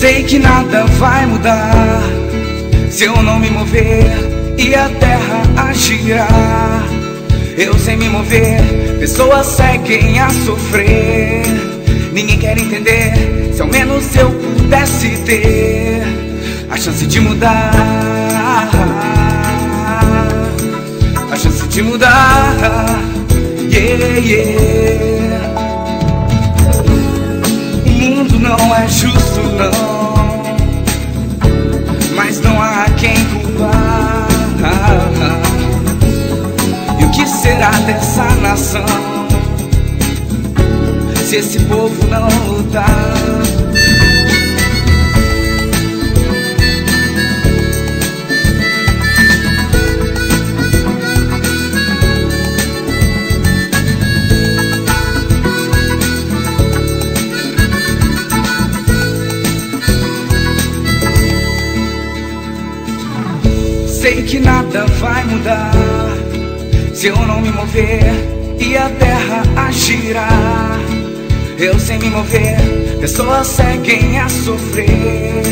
Sei que nada vai mudar se eu não me mover e a terra agirá. Eu sem me mover, pessoas seguem a sofrer. Ninguém quer entender, se ao menos eu pudesse ter a chance de mudar. A chance de mudar. Yeah, yeah. O mundo não é justo, não. Mas não há quem culpar. Nação se esse povo não lutar? Sei que nada vai mudar se eu não me mover Eu sem me mover, pessoas seguem a sofrer.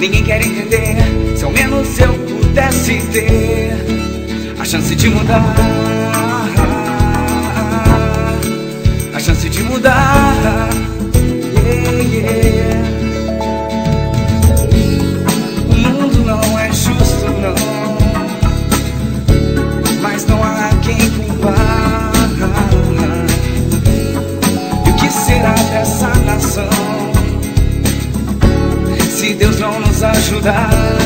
Ninguém quer entender, se ao menos eu pudesse ter a chance de mudar. Ajudar?